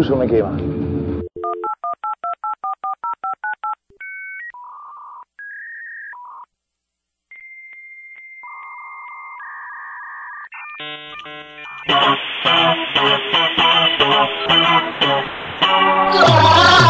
Bruce Nakema. Yeah!